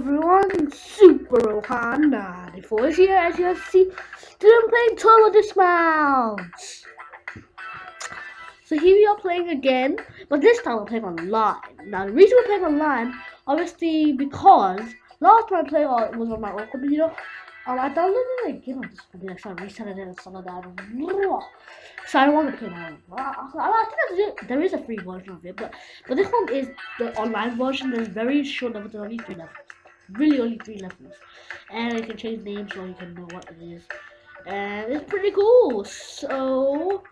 everyone, Super Rohan 94 is here as you have seen. Today I'm playing Turbo Dismounts. So here we are playing again, but this time we're playing online. Now the reason we're playing online, obviously because last time I played on, was on my own computer. Um, I downloaded it again on this computer, so I reset it and some of that. So I want to play now. I think there is a free version of it, but but this one is the online version. There's very short levels, only three levels, really only three levels, and you can change names so you can know what it is, and it's pretty cool. So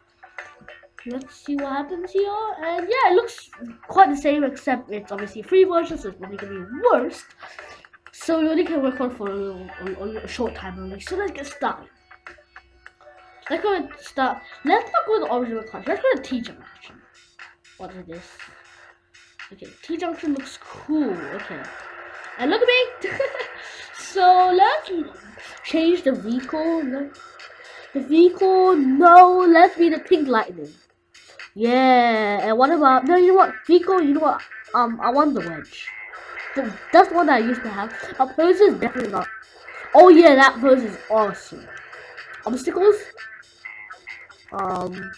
let's see what happens here. And yeah, it looks quite the same, except it's obviously free version, so it's probably gonna be worse. So we only can record for a, little, a, short time only. So let's get started. Let's go and start. Let's not go to the original country. Let's go to T Junction. What is this? Okay, T Junction looks cool. Okay. And look at me! so let's change the vehicle. The vehicle, no, let's be the pink lightning. Yeah, and what about, no, you know what, vehicle, you know what, um, I want the wedge. The, That's the one that I used to have. A pose is definitely not. Oh yeah, that pose is awesome. Obstacles? Um,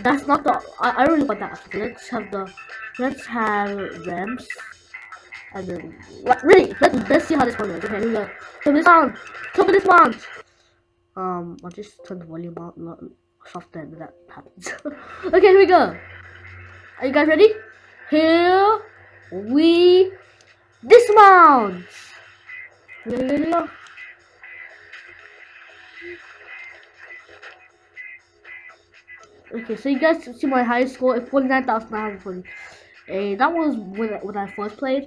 that's not the. I, I really want that. Let's have the. Let's have ramps. And then, really? Let's let's see how this one goes. Okay, here we go. Turn this on. Turn this on. Um, I'll just turn the volume up not softer and that happens. okay, here we go. Are you guys ready? Here we dismount. Okay, so you guys see my high score at 49,940. And that was when, when I first played.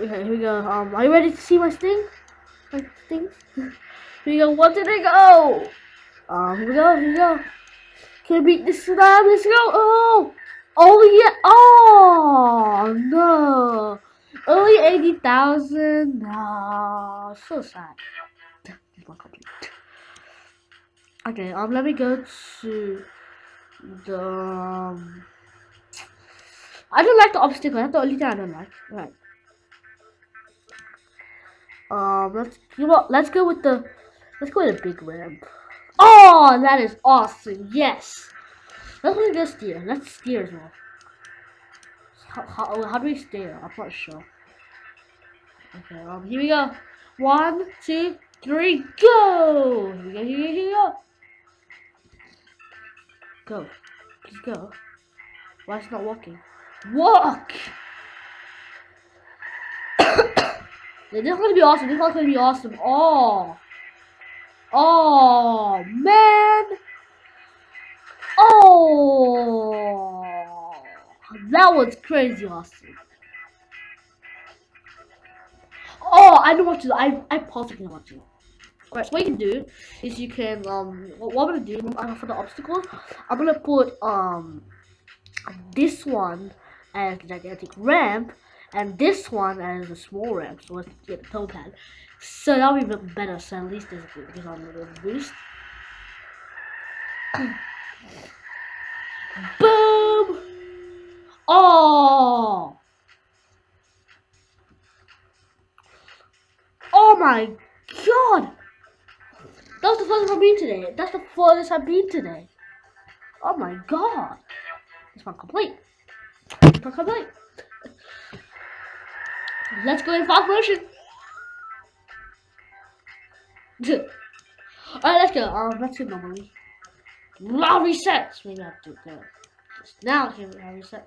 Okay, here we go. Um, are you ready to see my sting? My sting? here we go. What did it go? Um, here we go. Here we go. Can I beat this slab? Let's go. Oh, oh yeah. Oh no. Only eighty thousand. No, so sad. Okay, um, let me go to the. Um, I don't like the obstacle. That's the only thing I don't like. Right. Um, let's you know? Let's go with the. Let's go with the big ramp. Oh, that is awesome! Yes. Let's go steer. Let's steer as well. How, how, how do we steer? I'm not sure. Okay, um, here we go. One, two, three, go! Here we go, here we go, here we go. Go. Please go. Why is it not walking? Walk! This is gonna be awesome. This is gonna be awesome. Oh! Oh, man! Oh! That was crazy awesome. Oh, I know what to do. I, I possibly know what to do. Alright, so what you can do is you can, um, what, what I'm gonna do uh, for the obstacles, I'm gonna put, um, this one as a gigantic ramp, and this one as a small ramp, so let's get the toe pad. So that'll be better, so at least there's, a little boost. Boom! Oh! Oh my god! That's the first I've been today. That's the furthest I've been today. Oh my god. This not complete. It's not complete. Let's go in fast motion. Alright, let's go. Um, let's go normally. Now reset. Maybe have to go. Just now here we reset.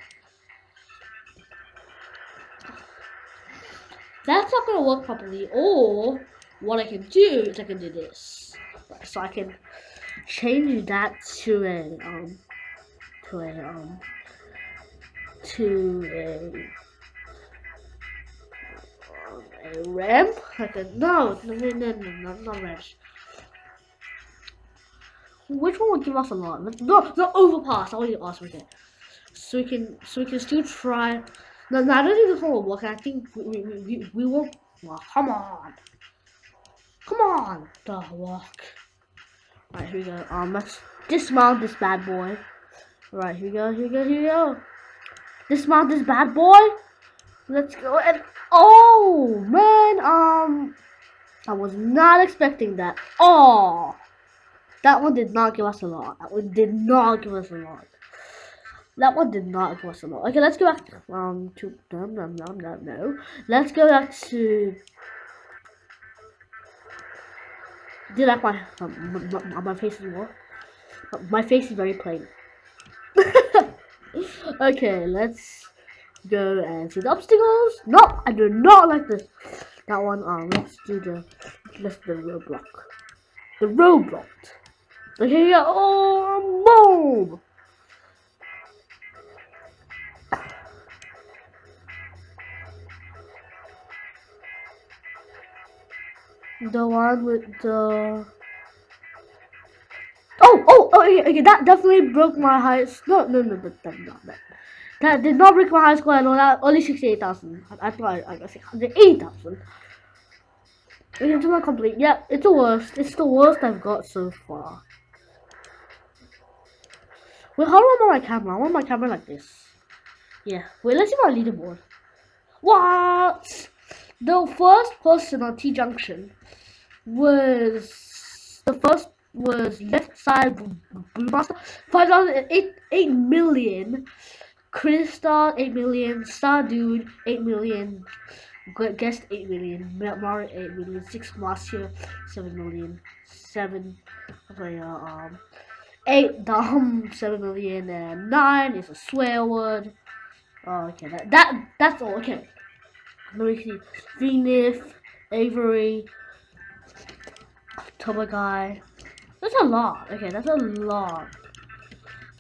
That's not gonna work properly. Or what I can do is I can do this so I can change that to a um to a um to a a ramp? Like a no no no no no not ramps. Which one would give us a lot? No the overpass. I want to awesome with it so we can so we can still try. No, no I don't think this one will work. I think we we, we, we will well, come on. Come on. The walk Alright, here we go. Um, let's dismount this bad boy. Right, here we go, here we go, here we go. dismount this bad boy. Let's go and oh man, um, I was not expecting that. Oh, that one did not give us a lot. That one did not give us a lot. That one did not give us a lot. Okay, let's go back um to no no. Let's go back to. You like my um, my, my face anymore? My face is very plain. okay, let's go and see the obstacles. No, I do not like this. That one. Um, let's do the let's do the roadblock. The roadblock. Okay, yeah. Oh, boom. The one with the Oh, oh, oh, okay, okay, that definitely broke my high. No, no, no, that, that, not that. That did not break my high score. I know that only sixty-eight thousand. I, I thought I, got six hundred eight thousand. It's not complete. Yeah, it's the worst. It's the worst I've got so far. Wait, how do I my camera? I want my camera like this. Yeah. Wait, let's see my leaderboard. What? The first person on T Junction was the first was left side Brewmaster. Five thousand eight eight million. Crystal eight million. Star Dude eight million. Guest eight million. Mario eight million. Six Marcia seven million. Seven. Okay, uh, um, eight Dom seven million and nine is a swear word. Oh, okay, that that that's all. Okay, let me see. Venus, Avery, Turbo Guy. That's a lot. Okay, that's a lot.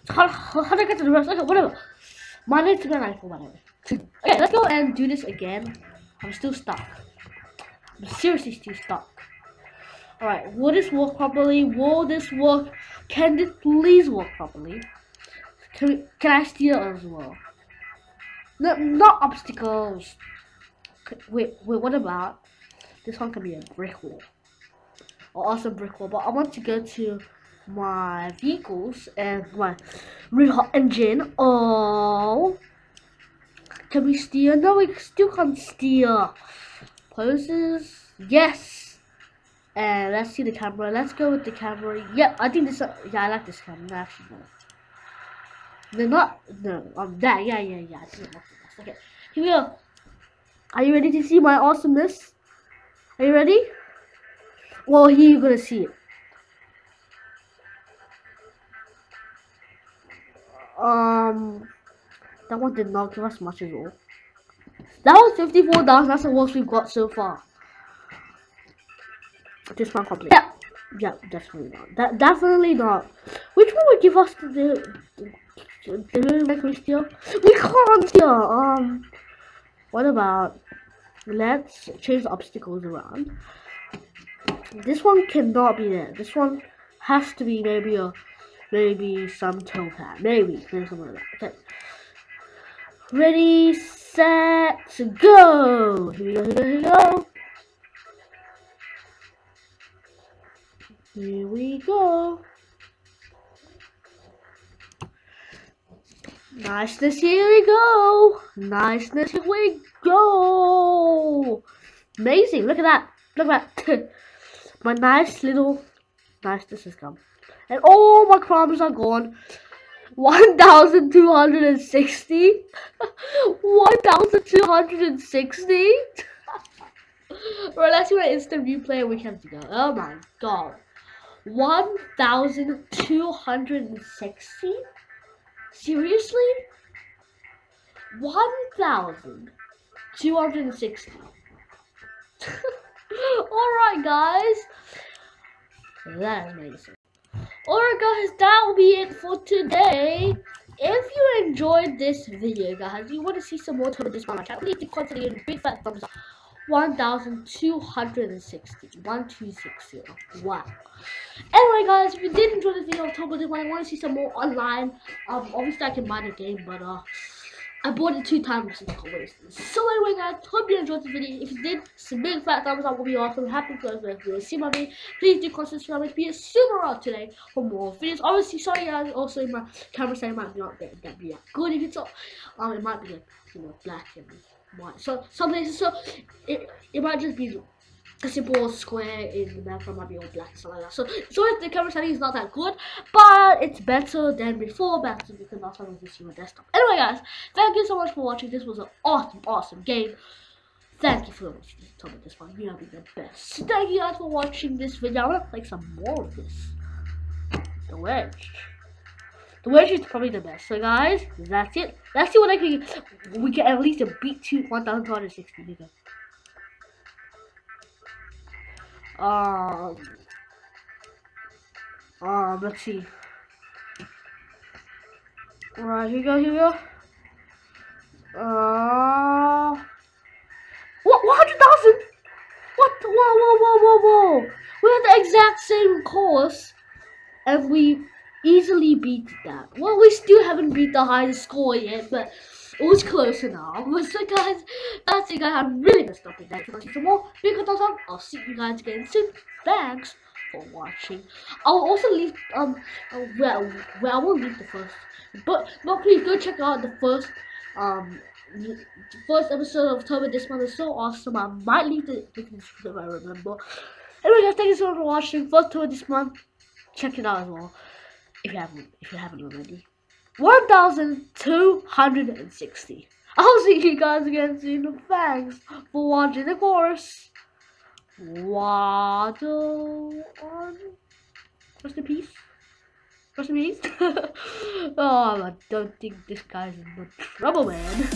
How, how, how do I get to the rest? Okay, whatever. Name's to knife or whatever. okay, let's go and do this again. I'm still stuck. I'm seriously still stuck. Alright, will this work properly? Will this work? Can this please work properly? Can, we, can I steal as well? No, not obstacles. Wait, wait, what about? This one can be a brick wall or also brick wall. But I want to go to my vehicles and my real hot engine. Oh, can we steal? No, we still can't steal. Poses, yes. And let's see the camera. Let's go with the camera. Yep, I think this. Uh, yeah, I like this camera. Actually. They're not. No, um, that. Yeah, yeah, yeah. Okay, here we go. Are you ready to see my awesomeness? Are you ready? Well, here you're gonna see it. Um, that one did not give us much at all. That was 54,000. That's the worst we've got so far. This one complete. Yeah, yeah, definitely not. That definitely not. Which one would give us the the, the, the we steal? We can't steal. Um, what about? Let's change the obstacles around. This one cannot be there. This one has to be maybe a maybe some towpath. Maybe maybe something like that. Okay. Ready, set, go! Here we go, here we go, here we go. Here we go. Niceness, here we go. Niceness, here we go. Amazing, look at that. Look at that. my nice little niceness has come. And all my crumbs are gone. 1,260? 1,260? Right, let's see what instant replay we have to go. Oh my god. 1,260? Seriously? 1,260. Alright, guys. That is amazing. Alright, guys, that will be it for today. If you enjoyed this video, guys, you want to see some more to this on my channel, leave the content in big fat thumbs up. 1260 1260 wow anyway guys if you did enjoy this video of October this one I want to see some more online um obviously I can buy the game but uh I bought it two times always. So anyway guys, hope you enjoyed the video. If you did, some big fat thumbs up would be awesome. Happy birthday if you see my video. Please do consider subscribing. Be a super out today for more videos. Obviously, sorry guys, also my camera setting might be not that, that be good if it's up. Um it might be like you know black and white. So some places so it, it might just be a simple square in the background might be all black something like that. So sorry the camera setting is not that good, but it's better than before back because last time was my desktop. Anyway guys, thank you so much for watching. This was an awesome, awesome game. Thank you for watching this me this one. You have the best. Thank you guys for watching this video. I wanna play some more of this. The wedge. The wedge is probably the best. So guys, that's it. Let's see what I can we can at least a beat to 1260 because um, um, let's see. Alright, here we go, here we go. Uh, what, 100,000? What? Whoa, whoa, whoa, whoa, whoa. We have the exact same course, and we easily beat that. Well, we still haven't beat the highest score yet, but it was close enough. So guys, that's it guys. I'm really gonna stop it there. If you some more, thumbs up. I'll see you guys again soon. Thanks for watching. I'll also leave um uh, well well I won't leave the first but but please go check out the first um the first episode of October this month is so awesome. I might leave the link if I remember. Anyway guys, thank you so much for watching. First tour this month. Check it out as well. If you haven't if you haven't already. 1,260. I'll see you guys again soon. Thanks for watching the course. Waddle on. Rest in peace. Rest in peace. oh, I don't think this guy's in no trouble, man.